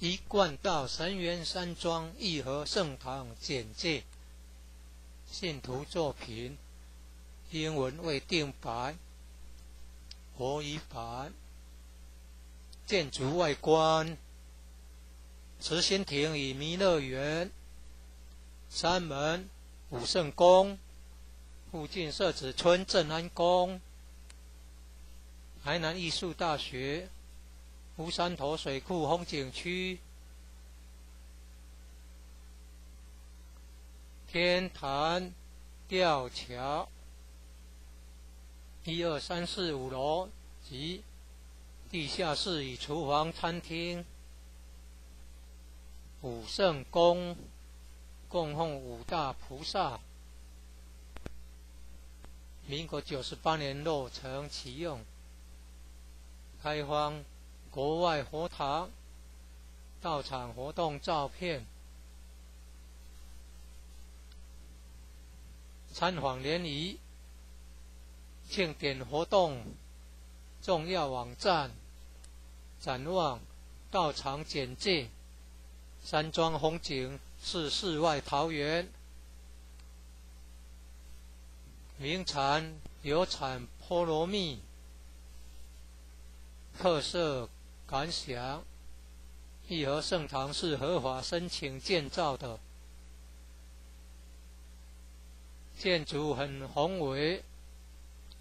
一贯道神元山庄义和圣堂简介，信徒作品，英文未定版，国语版。建筑外观，慈心亭与弥勒园，山门武圣宫，附近设置村镇安宫，台南艺术大学。乌山头水库风景区，天坛吊桥，一二三四五楼及地下室与厨房、餐厅，武圣宫供奉五大菩萨，民国九十八年落成启用，开荒。国外佛堂到场活动照片，参访联谊庆典活动重要网站展望到场简介，山庄风景是世外桃源，名产有产菠萝蜜，特色。感想：义和圣堂是合法申请建造的，建筑很宏伟，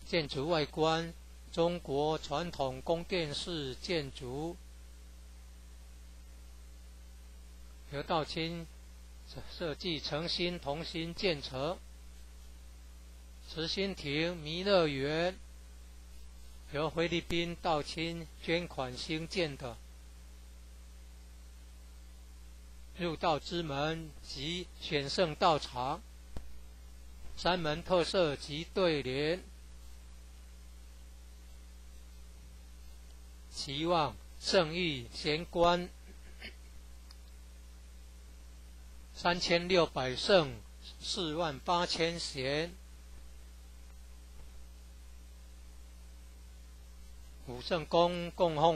建筑外观中国传统宫殿式建筑，刘道清设计诚心同心建成，慈心亭弥勒园。由菲律宾道亲捐款兴建的入道之门及选圣道场，三门特色及对联，期望圣誉贤官，三千六百圣，四万八千贤。圣宫供奉。